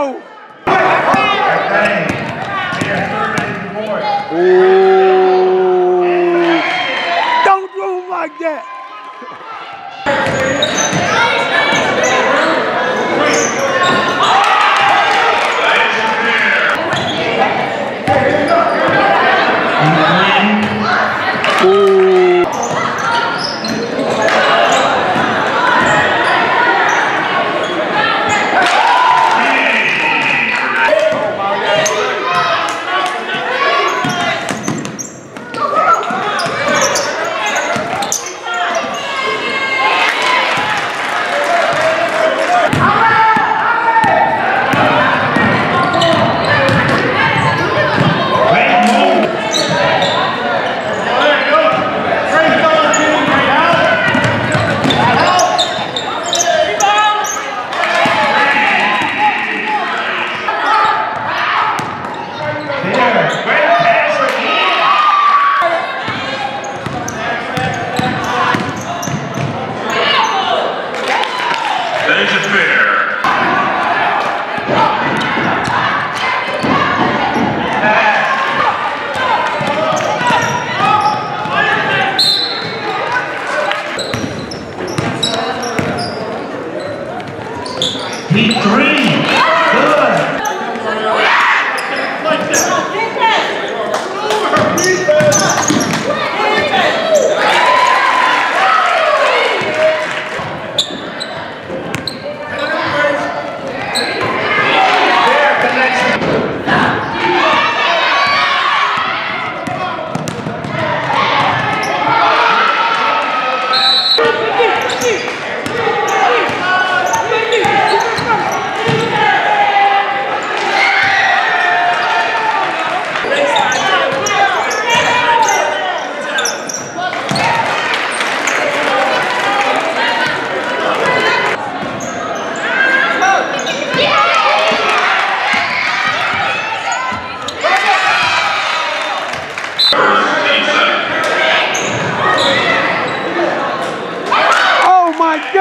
Ooh. Don't move like that. Heat three.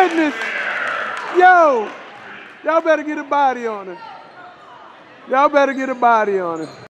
Goodness. Yo, y'all better get a body on it. Y'all better get a body on it.